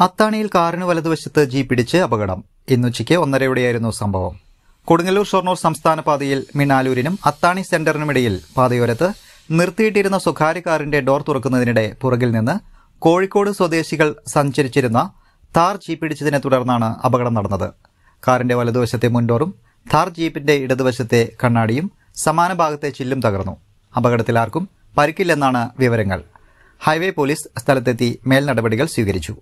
അത്താണിയിൽ കാറിന് വലതുവശത്ത് ജീപ്പിടിച്ച് അപകടം. ഇന്നുച്ചയ്ക്ക് ഒന്നരയോടെയായിരുന്നു സംഭവം. കൊടുങ്ങല്ലൂർ ഷൊർണൂർ സംസ്ഥാന പാതയിൽ മിനാലൂരിനും അത്താണി സെന്ററിനുമിടയിൽ പാതയോരത്ത് നിർത്തിയിട്ടിരുന്ന സ്വകാര്യ കാറിന്റെ ഡോർ തുറക്കുന്നതിനിടെ പുറകിൽ നിന്ന് കോഴിക്കോട് സ്വദേശികൾ സഞ്ചരിച്ചിരുന്ന താർ ജീപ്പ് ജീപ്പിടിച്ചതിനെ തുടർന്നാണ് അപകടം നടന്നത്. കാറിന്റെ വലതുവശത്തെ മുൻഡോറും താർ ജീപ്പിന്റെ ഇടതുവശത്തെ കണ്ണാടിയും സമാന ഭാഗത്തെ ചില്ലും തകർന്നു. അപകടത്തിൽ ആർക്കും പരിക്കില്ലെന്നാണ് വിവരങ്ങൾ. ഹൈവേ പോലീസ് സ്ഥലത്തെത്തി മേൽനടപടികൾ സ്വീകരിച്ചു.